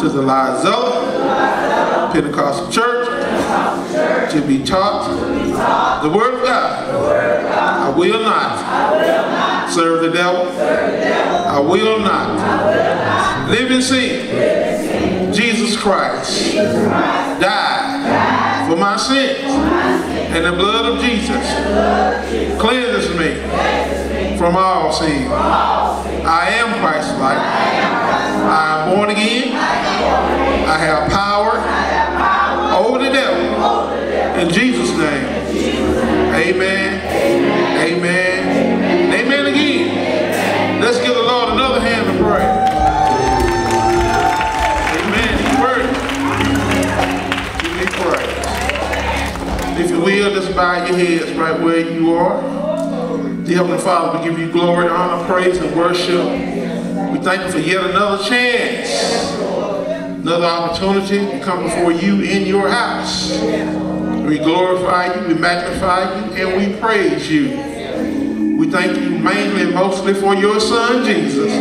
to the Lizella Pentecostal Church to be taught the Word of God. I will not serve the devil. I will not live in sin. Jesus Christ died for my sins. And the blood of Jesus cleanses me from all sin. I am Christ-like. I am born again. I have power over the devil. In Jesus' name. Amen. Amen. Amen again. Let's give the Lord another hand to pray. Amen. If you will, just bow your heads right where you are. Heavenly Father, we give you glory, honor, praise, and worship. We thank you for yet another chance, another opportunity to come before you in your house. We glorify you, we magnify you, and we praise you. We thank you mainly and mostly for your son, Jesus,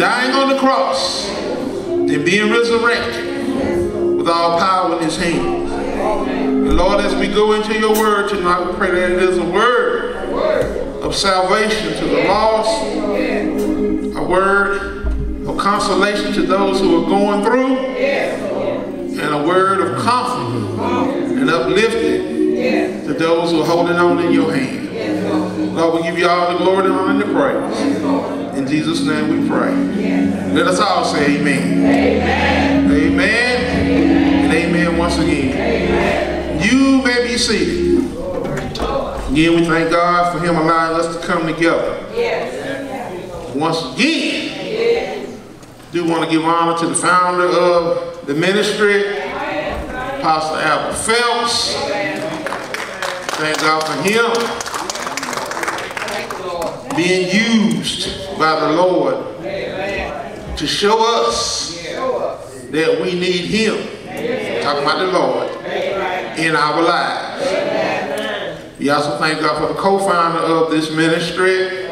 dying on the cross and being resurrected with all power in his hands. And Lord, as we go into your word tonight, we pray that it is a word of salvation to the lost, a word of consolation to those who are going through, and a word of comfort and uplifting to those who are holding on in your hand. Lord, we give you all the glory, the honor, and the praise. In Jesus' name we pray. Let us all say amen. Amen. Amen. And amen once again. You may be seated. Again, we thank God for him allowing us to come together. Yes. Once again, do want to give honor to the founder of the ministry, Pastor Albert Phelps. Thank God for him being used by the Lord to show us that we need him. Talking about the Lord in our lives. We also thank God for the co-founder of this ministry,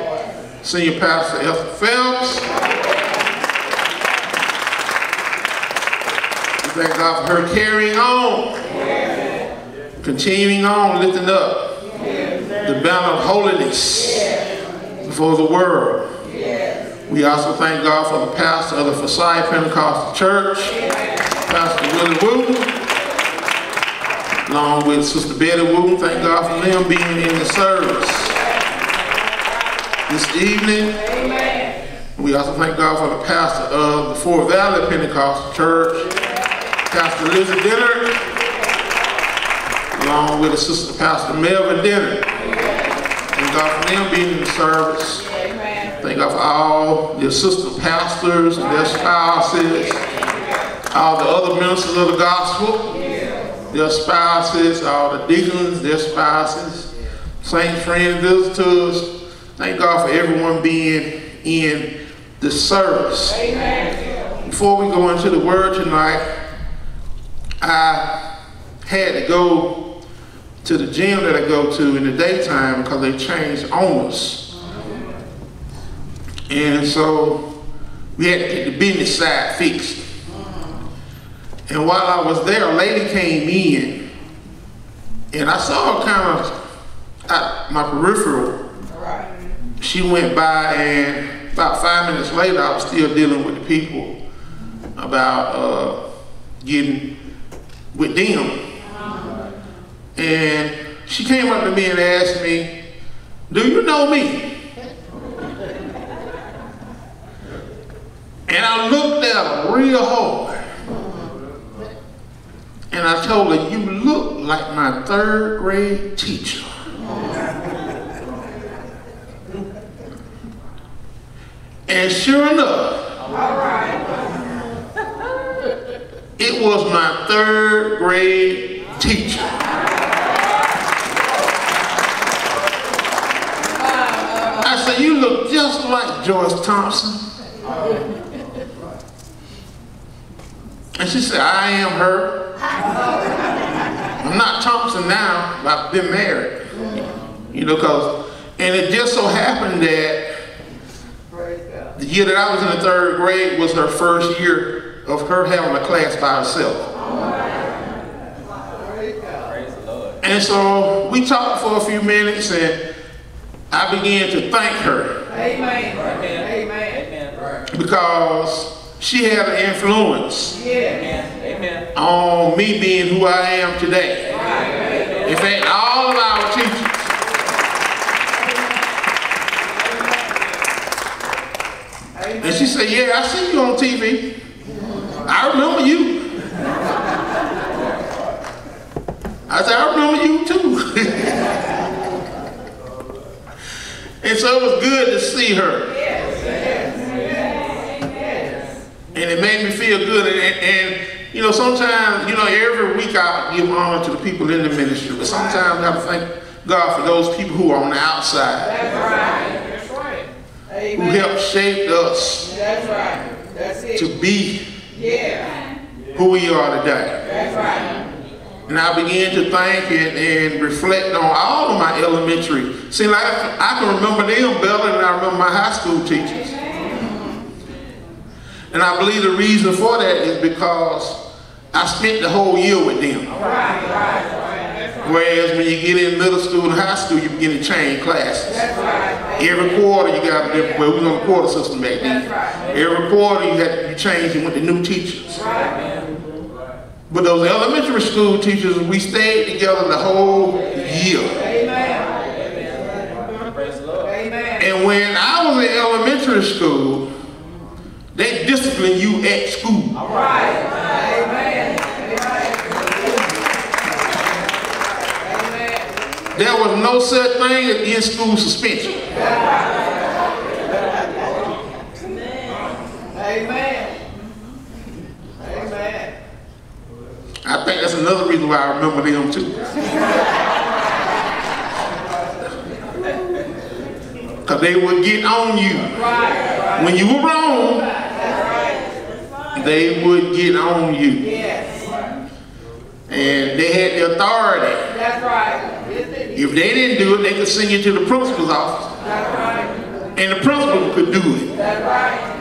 Senior Pastor Esther Phelps. We thank God for her carrying on, continuing on, lifting up the banner of holiness before the world. We also thank God for the pastor of the Forsyth Pentecostal Church, Pastor Willie Wooten, along with Sister Betty Wooten. Thank God for them being in the service this evening. We also thank God for the pastor of the Fort Valley Pentecostal Church, Pastor Lizzie Dinner, along with the Sister Pastor Melvin Dinner. Thank God for them being in the service. Thank God for all the assistant pastors and their spouses, all the other ministers of the gospel, their spouses, all the deacons, their spouses, saints, friends, visitors. Thank God for everyone being in the service. Before we go into the word tonight, I had to go to the gym that I go to in the daytime because they changed owners. And so we had to get the business side fixed. And while I was there, a lady came in and I saw her kind of at my peripheral. She went by and about five minutes later, I was still dealing with the people about uh, getting with them. And she came up to me and asked me, do you know me? And I looked at her real hard. And I told her, you look like my third grade teacher. And sure enough, it was my third grade teacher. I said, you look just like Joyce Thompson. And And she said, I am her. I'm not Thompson now, but I've been married. You know, because, and it just so happened that the year that I was in the third grade was her first year of her having a class by herself. Praise God. Praise the Lord. And so we talked for a few minutes and I began to thank her. Amen. Amen. Amen. Because she had an influence Yeah. on me being who I am today. In fact, all of our teachers. And she said, yeah, I see you on TV. I remember you. I said, I remember you too. and so it was good to see her. And it made me feel good. And, and, you know, sometimes, you know, every week I give honor to the people in the ministry, but sometimes I have to thank God for those people who are on the outside, That's right. That's right. who Amen. helped shape us That's right. That's it. to be Yeah. who we are today. That's right. And I began to think and, and reflect on all of my elementary. See, like I can remember them better than I remember my high school teachers. And I believe the reason for that is because I spent the whole year with them. Right, right, right. Whereas when you get in middle school and high school, you begin to change classes. Every quarter you got a different, well, we was on the quarter system back then. Every quarter you had to change and went to new teachers. But those elementary school teachers, we stayed together the whole year. Amen. Praise the Lord. Amen. And when I was in elementary school, they disciplined you at school. Right. Amen. Amen. There was no such thing as in-school suspension. Amen. Amen. I think that's another reason why I remember them too. Because they would get on you. Right. When you were wrong, they would get on you. Yes. And they had the authority. That's right. Yes, it is. If they didn't do it, they could send you to the principal's office. That's right. And the principal could do it. That's right.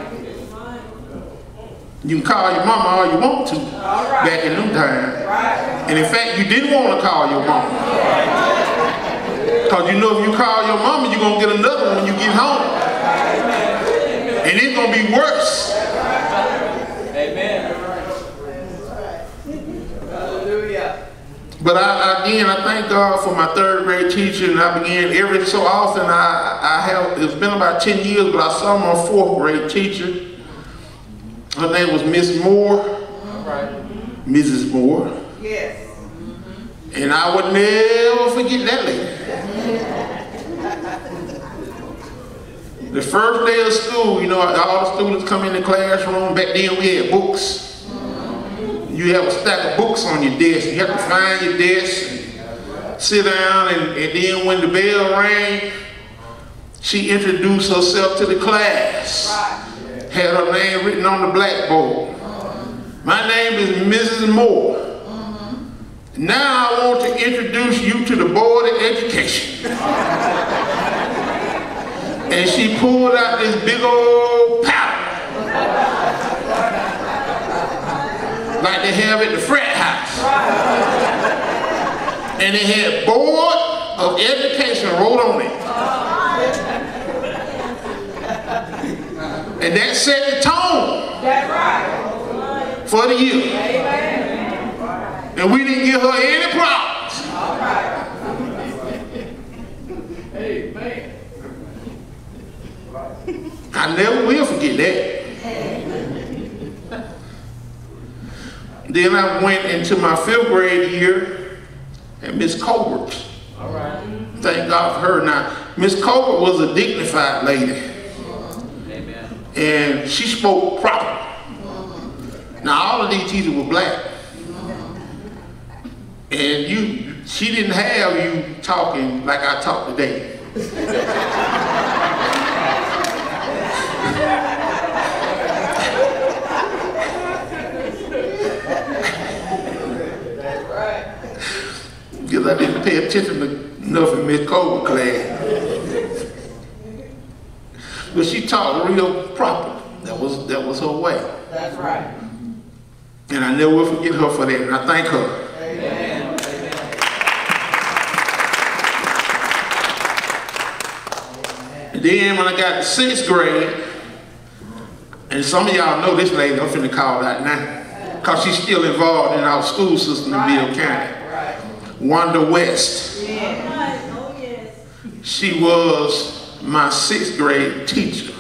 You can call your mama all you want to right. back in them times. Right. And in fact, you didn't want to call your mama. Because you know if you call your mama, you're going to get another one when you get home. And it's going to be worse. Amen. Hallelujah. But I, again, I thank God for my third grade teacher, and I began every so often. I, I have it's been about ten years, but I saw my fourth grade teacher. Her name was Miss Moore, right. Mrs. Moore, Yes. and I would never forget that lady. The first day of school, you know, all the students come in the classroom. Back then, we had books. You have a stack of books on your desk. You have to find your desk, and sit down, and, and then when the bell rang, she introduced herself to the class. Had her name written on the blackboard. My name is Mrs. Moore. Now I want to introduce you to the Board of Education. and she pulled out this big old paddle. Like they have at the frat house. And it had Board of Education wrote on it. And that set the tone That's right. for the year. Amen. And we didn't give her any problems. All right. Amen. I never will forget that. Then I went into my fifth grade year and Miss Colbert. All right. Thank God for her. Now, Miss Colbert was a dignified lady Amen. and she spoke proper. Now, all of these teachers were black. And you, she didn't have you talking like I talk today. pay attention to enough in Miss Cole class. But she taught real proper. That was that was her way. That's right. And I never will forget her for that. And I thank her. Amen. And then when I got to sixth grade, and some of y'all know this lady, I'm finna call that now. Because she's still involved in our school system in Bibb County. Wanda West. Oh, yes. She was my sixth grade teacher.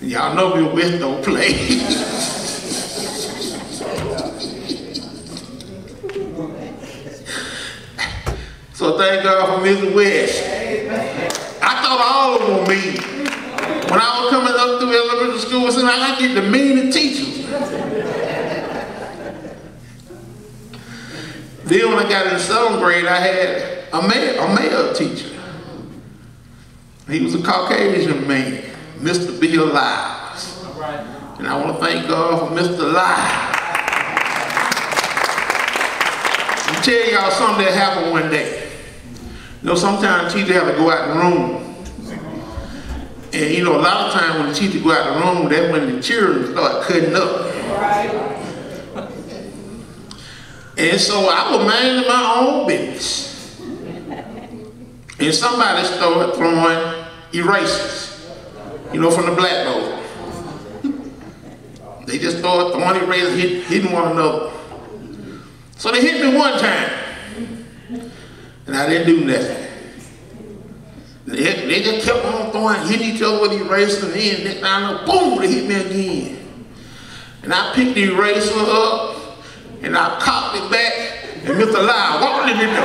Y'all know Bill West don't play. so thank God for Mrs. West. I thought all of them were mean. When I was coming up through elementary school, I said, I get the meanest teachers. Then when I got in seventh grade, I had a male, a male teacher. He was a Caucasian man, Mr. Bill right. And I want to thank God for Mr. Lyles. I'm tell y'all something that happened one day. You know, sometimes teachers have to go out in the room. And you know, a lot of times when the teacher go out in the room, that's when the children start cutting up. Right. And so I was minding my own business. And somebody started throwing erasers, you know, from the blackboard. They just started throwing erasers, hit, hitting one another. So they hit me one time. And I didn't do nothing. They, they just kept on throwing, hitting each other with erasers, and then next know, boom, they hit me again. And I picked the eraser up, and I cocked it back, and Mr. Lyle walked in there.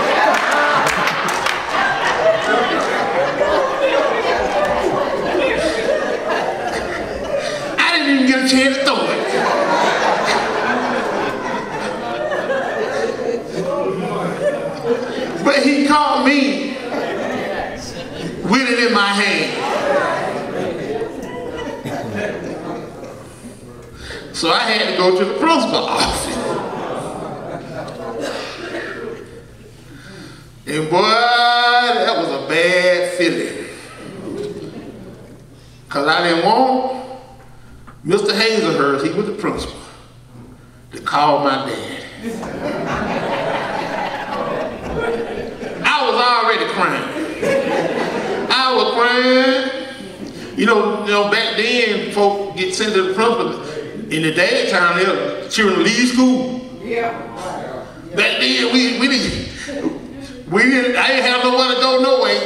I didn't even get a chance to throw it. But he caught me with it in my hand. So I had to go to the principal office. And boy, that was a bad feeling. Because I didn't want Mr. Hazelhurst, he was the principal, to call my dad. I was already crying. I was crying. You know, you know, back then, folk get sent to the principal. In the daytime, they children leave school. Yeah. Back then, we, we didn't, we didn't, I didn't have nowhere to go no way.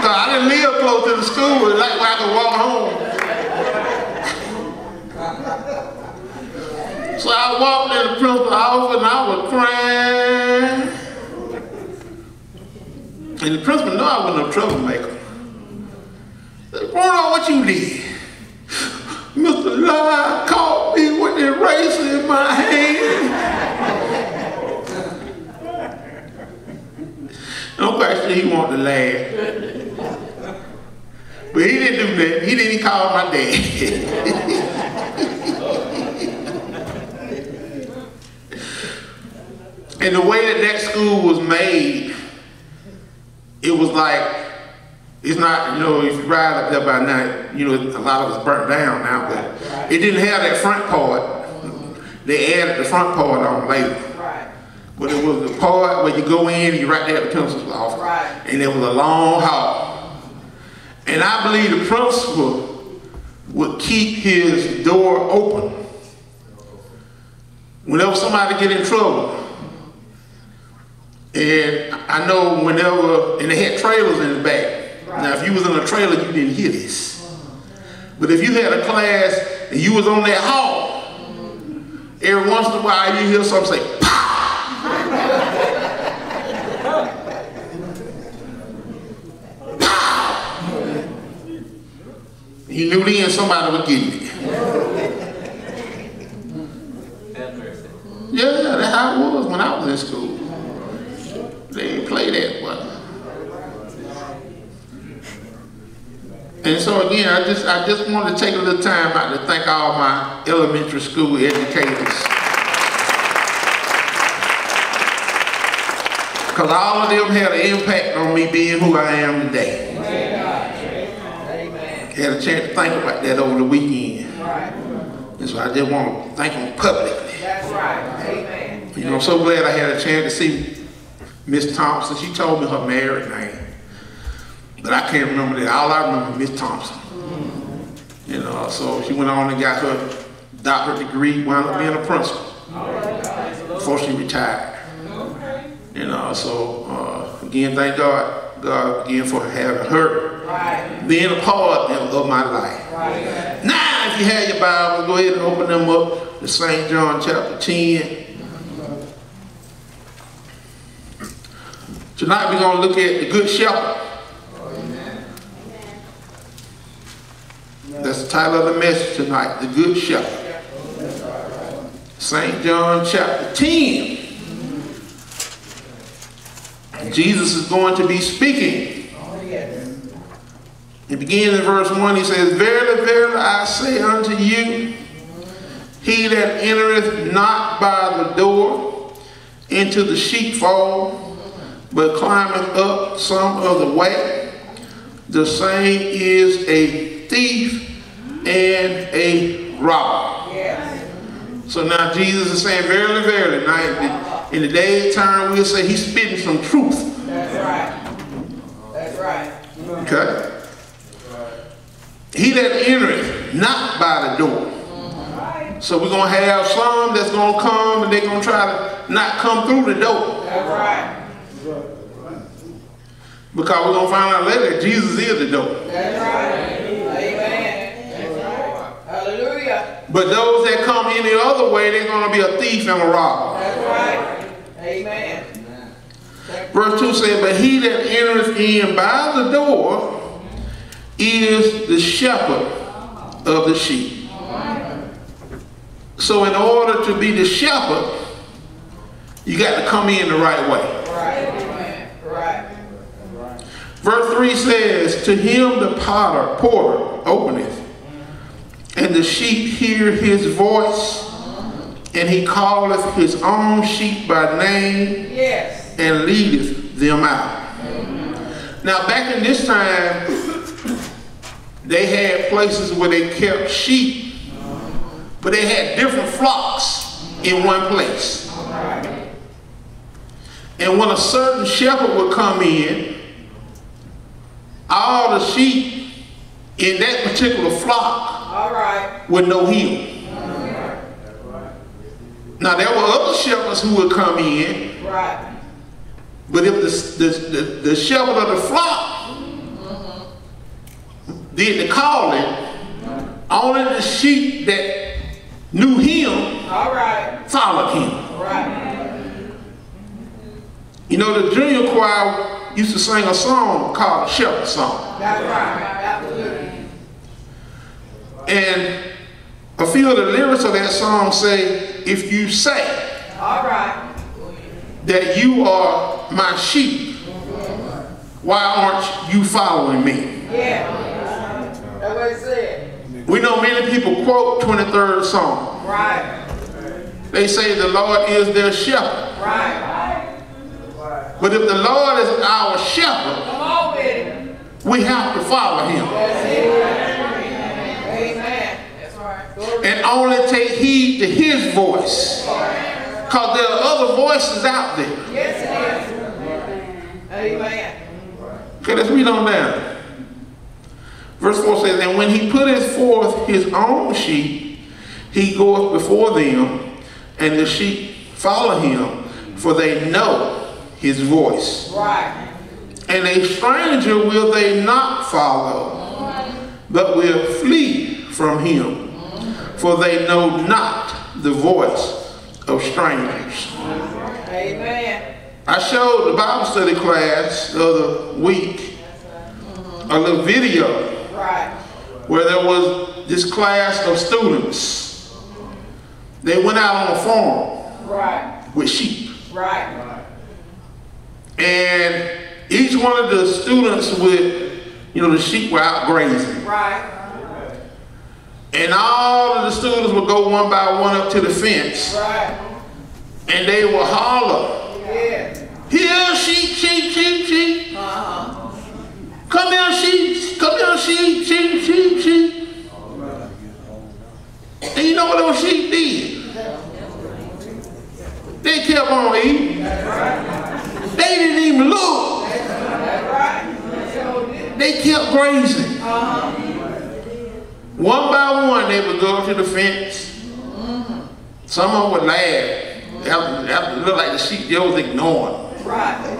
Cause I didn't live close to the school, like I could walk home. So I walked in the principal's office and I was crying. And the principal knew I wasn't a troublemaker. Said, Bruno, what you did? Mr. Lyle caught me with the eraser in my hand. I'm quite he wanted to laugh. But he didn't do that. He didn't call my dad. and the way that that school was made, it was like, it's not, you know, if you ride up there by night, you know, a lot of it's burnt down now, but it didn't have that front part. They added the front part on later. Right. But it was the part where you go in and you're right there at the principal's office. Right. And it was a long hall. And I believe the principal would keep his door open. Whenever somebody get in trouble. And I know whenever, and they had trailers in the back. Now if you was in a trailer, you didn't hear this. But if you had a class and you was on that hall, every once in a while you hear something say, You knew then somebody was getting it. Yeah, that's how it was when I was in school. They didn't play that well. And so again, I just I just wanted to take a little time out to thank all my elementary school educators. Because all of them had an impact on me being who I am today. Had a chance to think about that over the weekend. Right. And so I just want to thank them publicly. That's right. Amen. You know, I'm so glad I had a chance to see Miss Thompson. She told me her married name. But I can't remember that. All I remember is Miss Thompson. You know, so she went on and got her doctorate degree, wound up being a principal before she retired. You know, so uh, again, thank God, God again for having her Right. being a part of my life. Right. Now, if you have your Bible, go ahead and open them up to St. John chapter 10. Tonight we're going to look at the Good Shepherd. That's the title of the message tonight, the Good Shepherd. St. John chapter 10. Jesus is going to be speaking. Oh, It begins in verse 1. He says, Verily, verily, I say unto you, he that entereth not by the door into the sheepfold, but climbeth up some other way, the same is a thief and a robber. Yes. So now Jesus is saying, Verily, verily. Now, in the, in the day time, we'll say he's spitting some truth. That's right. That's right. Okay? He that entereth not by the door. So we're going to have some that's going to come and they're going to try to not come through the door. That's right. Because we're going to find out later that Jesus is the door. That's right. Amen. That's right. Hallelujah. But those that come any other way, they're going to be a thief and a robber. That's right. Amen. Verse 2 says, But he that entereth in by the door is the shepherd of the sheep. So in order to be the shepherd, you got to come in the right way. Right. Right. Verse 3 says, To him the potter, porter, openeth, and the sheep hear his voice, and he calleth his own sheep by name, Yes. and leadeth them out. Now, back in this time, they had places where they kept sheep, but they had different flocks in one place. And when a certain shepherd would come in, all the sheep in that particular flock All right. would know him. Now, there were other shepherds who would come in, Right. but if the, the, the, the shepherd of the flock did the calling, only the sheep that knew him All right. followed him. Right. You know, the junior choir used to sing a song called the Shepherd Song. That's right. Absolutely. And a few of the lyrics of that song say, if you say All right. that you are my sheep, why aren't you following me? Yeah. That's what it said. We know many people quote 23rd Psalm. Right. They say the Lord is their shepherd. Right. But if the Lord is our shepherd, on we have to follow him. Amen. That's right. Glory. And only take heed to his voice. Because there are other voices out there. Yes, it is. Amen. Okay, let's read on down. Verse 4 says, And when he putteth forth his own sheep, he goeth before them, and the sheep follow him, for they know his voice. Right. And a stranger will they not follow, but will flee from him, for they know not the voice of strangers. Amen. I showed the Bible study class the other week a little video Right. where there was this class of students. They went out on a farm Right. with sheep. Right. And each one of the students with, you know, the sheep were out grazing. Right. And all of the students would go one by one up to the fence Right. and they would holler Yeah. Here, sheep, sheep, sheep, sheep. Uh-huh. Come here, sheep. Come here, sheep, sheep, sheep, sheep. And you know what those sheep did? They kept on eating. They didn't even look. They kept grazing. One by one, they would go to the fence. Some of them would laugh. That that looked like the sheep they was ignoring. Right.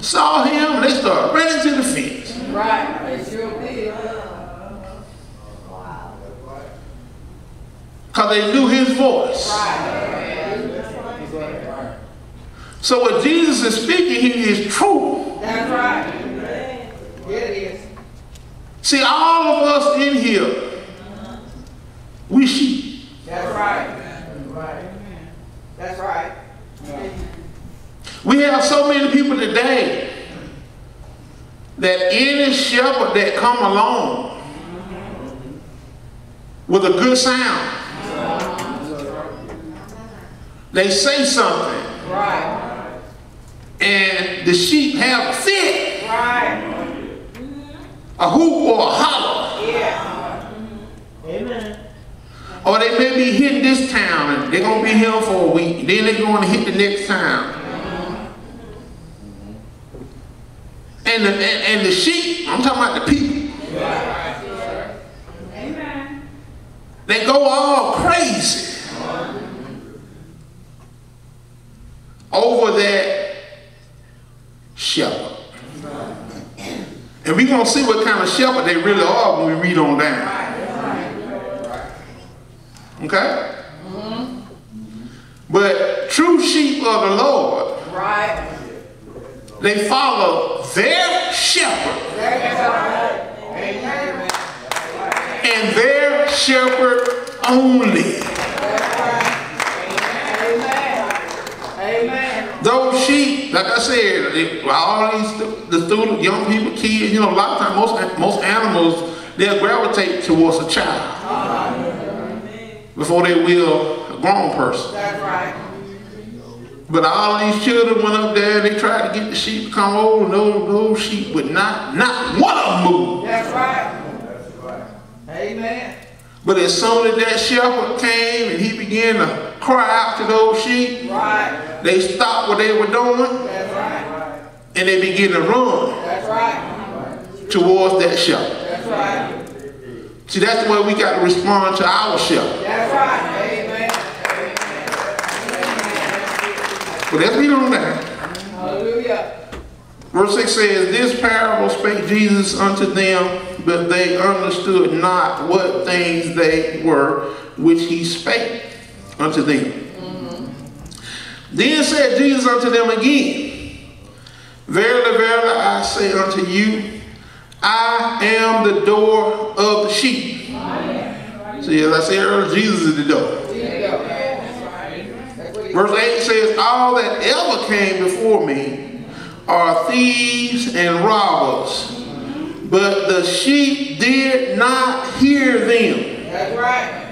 saw him, and they started running to the fence. Right. They sure did. Because they knew his voice. Right. So what Jesus is speaking here is true. That's right. It is. See, all of us in here, we sheep. That's right. Right. That's right. We have so many people today that any shepherd that come along with a good sound, they say something, Right. and the sheep have a fit, Right. a hoop or a holler. Yeah. Or they may be hitting this town and they're gonna be here for a week. Then they're going to hit the next town. And the, and, and the sheep, I'm talking about the people. They go all crazy over that shepherd. And we're gonna see what kind of shepherd they really are when we read on down. Okay? Mm-hmm. But true sheep of the Lord, Right. They follow their shepherd and their shepherd only. Those sheep, like I said, they, all these the student, young people, kids, you know, a lot of times most most animals they'll gravitate towards a child before they will a grown person. That's right. But all these children went up there, and they tried to get the sheep to come oh, over, and those, those sheep would not, not one of them move. That's right. Amen. But as soon as that shepherd came and he began to cry out to those sheep, Right. they stopped what they were doing That's right. and they began to run That's right. towards that shepherd. That's right. See, that's the way we got to respond to our shepherd. That's right. But let's read on that. Hallelujah. Verse 6 says, This parable spake Jesus unto them, but they understood not what things they were which he spake unto them. Mm-hmm. Then said Jesus unto them again, Verily, verily, I say unto you, I am the door of the sheep. See, as I said earlier, Jesus is the door. There you go. That's right. That's what he Verse 8 says, All that ever came before me are thieves and robbers, but the sheep did not hear them. That's right.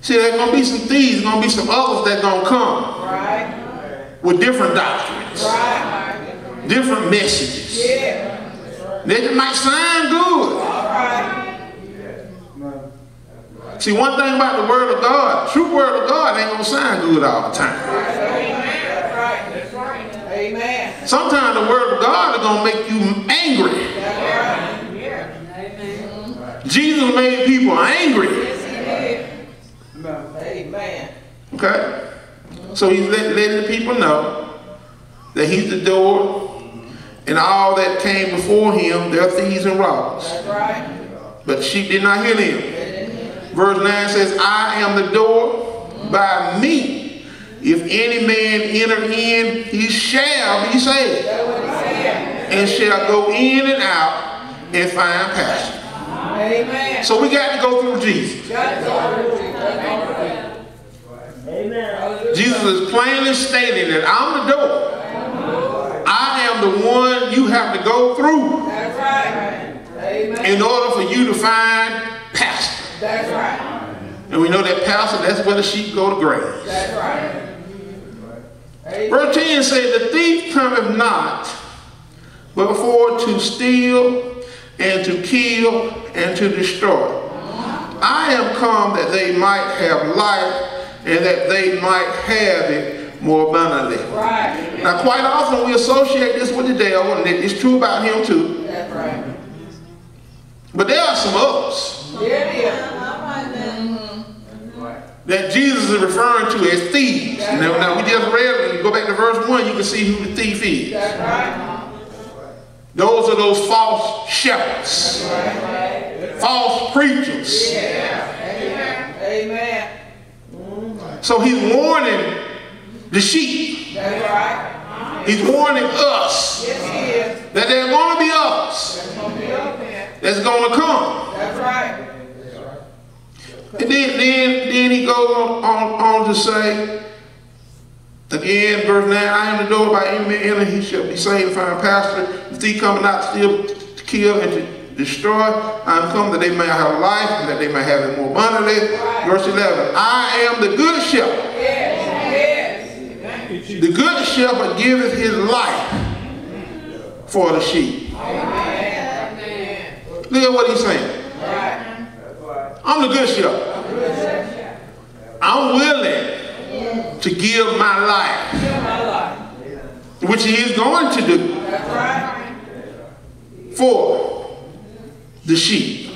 See, there's going to be some thieves, there's going to be some others that going to come Right. with different doctrines, Right. different messages. Yeah. They might sound good. All right. See, one thing about the Word of God, true Word of God ain't going to sound good all the time. That's right. That's right. Amen. Sometimes the Word of God is going to make you angry. Right. Yeah. Jesus made people angry. Yes, he did. Amen. Okay? So he's let- letting the people know that he's the door and all that came before him, they're thieves and robbers. That's right. But sheep did not hear them. Verse 9 says, I am the door. By me If any man enter in, he shall be saved. And shall go in and out and find pasture. Amen. So we got to go through Jesus. Got to go through. Got to go Amen. Jesus is plainly stating that I'm the door. I am the one you have to go through That's right. Amen. in order for you to find. That's right. And we know that pasture, that's where the sheep go to graze. That's right. Verse 10 says, The thief cometh not, but for to steal and to kill and to destroy. I am come that they might have life and that they might have it more abundantly. Right. Now, quite often we associate this with the devil, and it's true about him too. That's right. But there are some others Yeah, it is. All right then. That Jesus is referring to as thieves. Now, now we just read, you go back to verse 1, you can see who the thief is. Right. Those are those false shepherds, false preachers. Amen. Amen. So he's warning the sheep. That's right. He's warning us Yes, that there are going to be That's there. that's going to come. That's right. And then, then, then he goes on, on, on to say, again, verse 9, I am the door by any man enter, he shall be saved and find pasture. The thief coming not to steal, to kill, and to destroy. I am come that they may have life, and that they may have it more abundantly. Verse 11, I am the good shepherd. Yes. Yes. The good shepherd giveth his life for the sheep. Amen. Look at what he's saying. Right. I'm the good shepherd. I'm willing to give my life, which he is going to do for the sheep.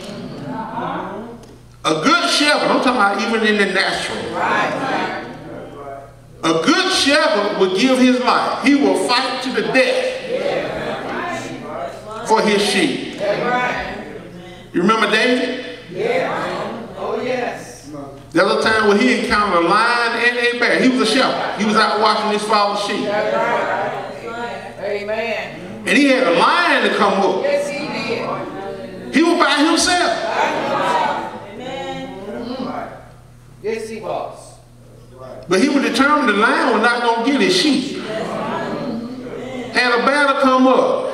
A good shepherd, I'm talking about even in the natural. A good shepherd will give his life. He will fight to the death for his sheep. You remember David? Yeah. Oh, yes. There was a time when he encountered a lion and a bear. He was a shepherd. He was out watching his father's sheep. That's right. Amen. And he had a lion to come up. Yes, he did. He was by himself. Amen. Yes, he was. But he was determined the lion was not going to get his sheep. And a bear to come up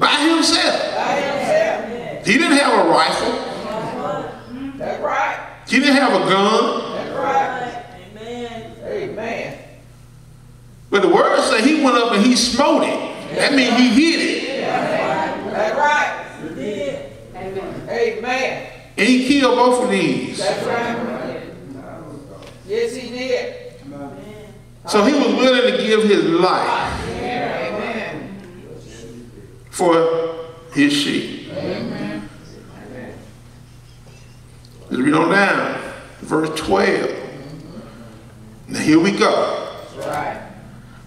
by himself. By himself. He didn't have a rifle. That's right. He didn't have a gun. That's right. Amen. Amen. But the word said he went up and he smote it. That means he hit it. That's right. He did. Amen. And he killed both of these. That's right. Yes, he did. So he was willing to give his life Amen. for his sheep. Let's read on down. Verse 12. Now here we go. Right.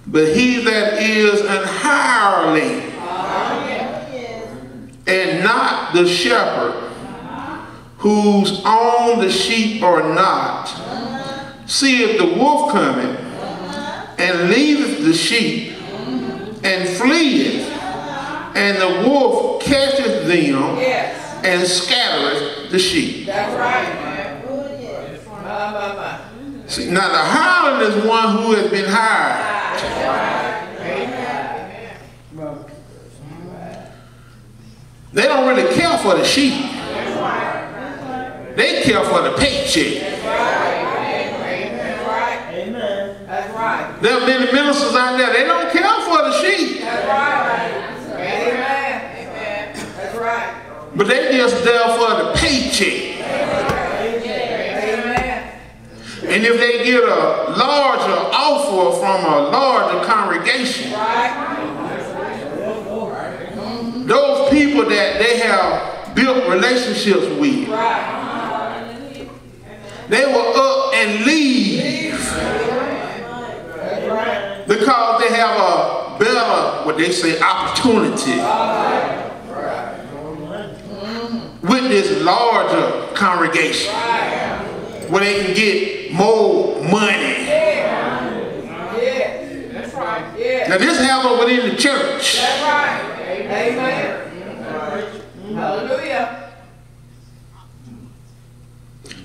But he that is an hireling uh-huh. and not the shepherd, whose own the sheep are not, uh-huh. seeth the wolf coming, uh-huh. and leaveth the sheep, and fleeth, and the wolf catcheth them, Yes. And scattereth the sheep. That's right, man. Yes. My, my, my. See, now the hireling is one who has been hired. They don't really care for the sheep. They care for the paycheck. That's right. Amen. That's right. There are many ministers out there, they don't care for the sheep. That's right. Amen. Amen. That's right. But they just there for the paycheck. And if they get a larger offer from a larger congregation, those people that they have built relationships with, they will up and leave because they have a better, what they say, opportunity with this larger congregation where they can get more money. Now this happened within the church. That's right. Amen. Hallelujah.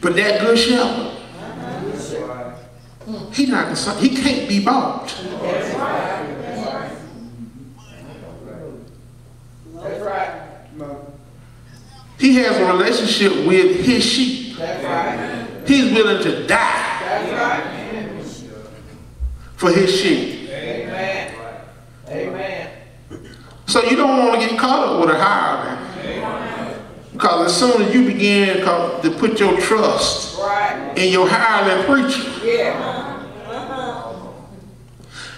But that good shepherd, he not he can't be bought. That's right. He has a relationship with his sheep. Right. He's willing to die right. for his sheep. Amen. Amen. So you don't want to get caught up with a hireling. Because as soon as you begin to put your trust Right. in your hireling preacher, Yeah.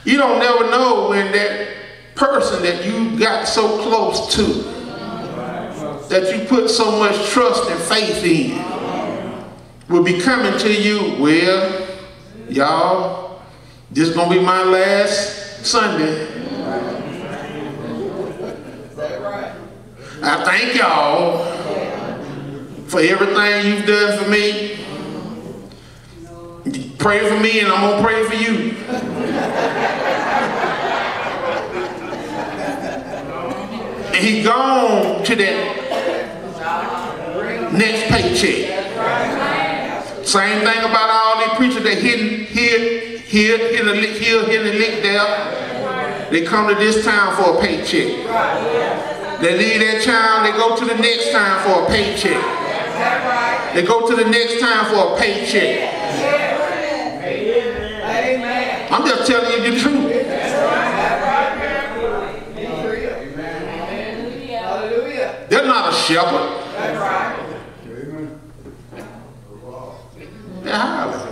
you don't never know when that person that you got so close to, that you put so much trust and faith in, will be coming to you, well, y'all, this gonna be my last Sunday. I thank y'all for everything you've done for me. Pray for me and I'm gonna pray for you. and he gone to that next paycheck. Same thing about all these preachers that hitting here, here, hitting a lick here, hitting there. They come to this town for a paycheck. They leave that town, they go to the next town for a paycheck. They go to the next town for a paycheck. I'm just telling you the truth. They're not a shepherd. That's right. They're highly.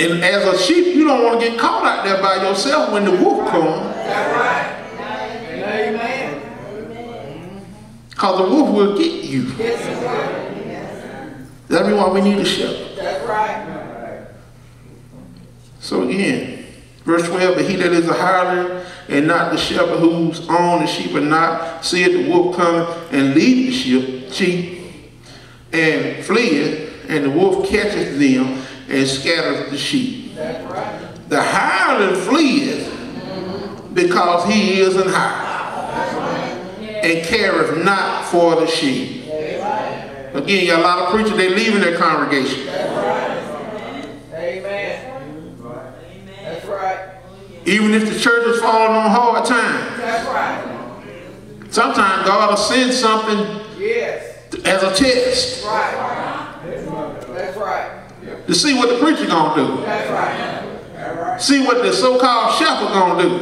And as a sheep, you don't want to get caught out there by yourself when the wolf comes. That's right. Amen. Because the wolf will get you. That's why we need a shepherd. That's right. So again, verse 12, but he that is a hireling and not the shepherd whose own the sheep are not, seeth the wolf coming and lead the sheep, sheep and fleeth, and the wolf catches them and scattereth the sheep. Right. The hireling fleeth because he is an hireling and careth not for the sheep. Again, you got a lot of preachers, they leaving their congregation. Amen. That's right. Even if the church is falling on hard times. That's right. Sometimes God will send something Yes. as a test Right. To see what the preacher gonna do. That's right. See what the so-called shepherd gonna do.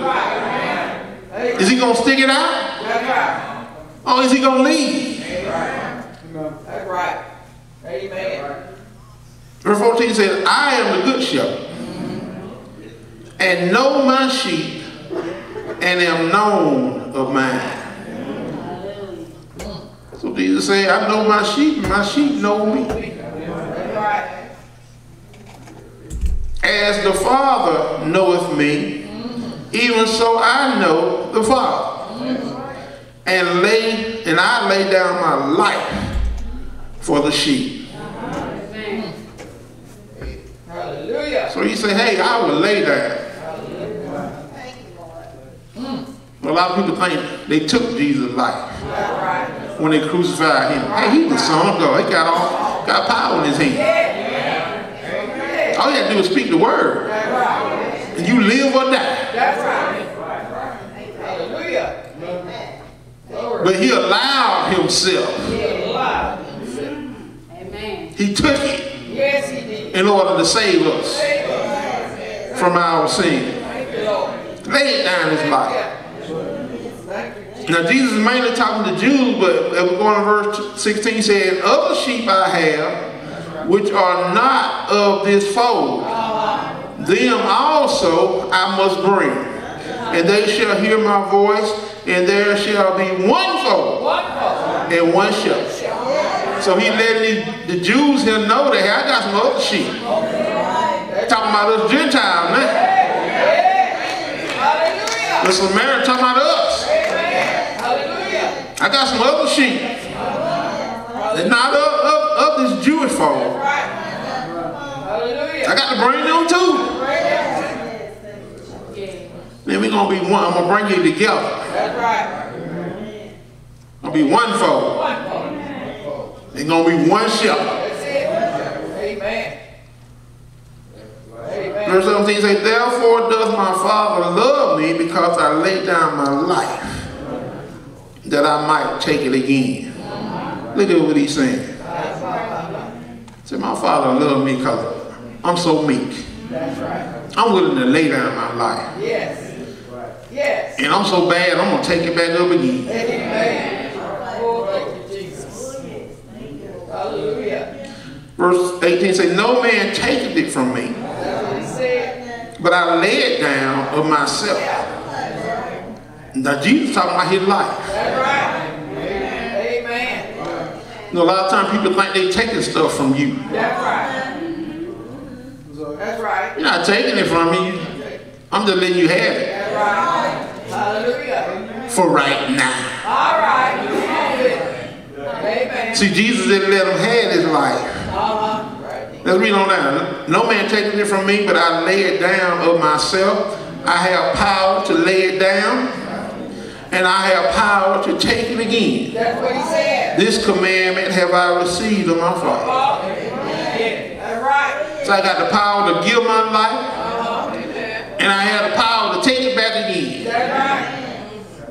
Hey, Is he gonna stick it out? That's right. Or is he gonna leave? That's right. Amen. Verse 14 says, I am the good shepherd, and know my sheep, and am known of mine. So Jesus said, I know my sheep, and my sheep know me. That's right. As the Father knoweth me, mm-hmm. even so I know the Father. Mm-hmm. And lay and I lay down my life for the sheep. Hallelujah. So he said, Hey, I will lay down. Mm. A lot of people think they took Jesus' life when they crucified him. Hey, he's the Son of God. He got all got power in his hand. All you have to do is speak the word. And you live or die. That's right. Hallelujah. But he allowed himself. Amen. He took it Yes, he did. in order to save us from our sin. Laid down his life. Now Jesus is mainly talking to Jews, but as we go on to verse 16, he said, Other sheep I have, which are not of this fold, them also I must bring. And they shall hear my voice, and there shall be one fold and one shepherd. So he letting the, Jews here know that hey, I got some other sheep. Talking about us Gentiles man. The Samaritan talking about us. I got some other sheep. They're not of, this Jewish I got to bring them too. Then we're gonna be one. I'm gonna bring you together. That's right. Gonna be one fold. One fold. It's gonna be one shepherd. That's it. Amen. Amen. Verse 17 says, Therefore does my Father love me because I lay down my life that I might take it again. Look at what he's saying. Say, my Father loved me because I'm so meek. That's right. I'm willing to lay down my life. Yes. Yes. And I'm so bad, I'm going to take it back up again. Amen. Oh, thank you, Jesus. Hallelujah. Verse 18 says, No man taketh it from me, but I lay it down of myself. Now, Jesus talking about his life. That's right. Amen. You know, a lot of times people think they're taking stuff from you. That's right. That's right. You're not taking it from me. I'm just letting you have it That's right. Hallelujah. for right now. All right. Amen. See, Jesus didn't let him have his life. Uh-huh. Right. Let's read on down. No man taketh it from me, but I lay it down of myself. I have power to lay it down, and I have power to take it again. That's what he said. This commandment have I received of my Father. Yeah. That's right. So I got the power to give my life, Uh-huh. Amen. and I have the power to take it back again. That's right.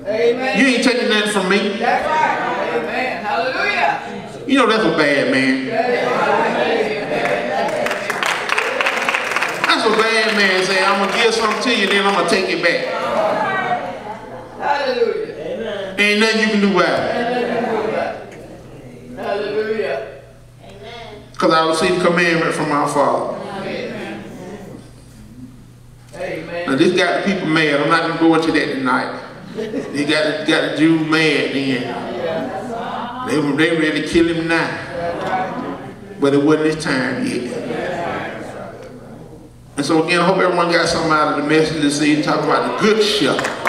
Amen. You ain't taking nothing from me. That's right. Amen. Hallelujah. You know that's a bad man. That's a bad man saying, I'm going to give something to you, then I'm going to take it back. Hallelujah. Ain't nothing you can do about it. Hallelujah. Amen. Because I received commandment from my Father. Amen. Now this got the people mad. I'm not going to go into that tonight. He got, the- got the Jews mad then. They, were- they ready to kill him now. But it wasn't his time yet. And so again, I hope everyone got something out of the message this evening talking about the good shepherd.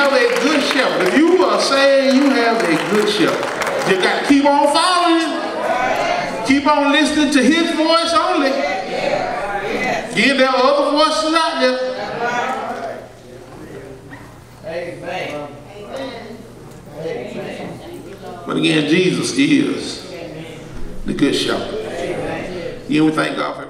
Have a good shepherd. If you are saying you have a good shepherd, you got to keep on following him. Keep on listening to his voice only. There are other voices out there. Amen. But again, Jesus is the good shepherd. Again, we thank God for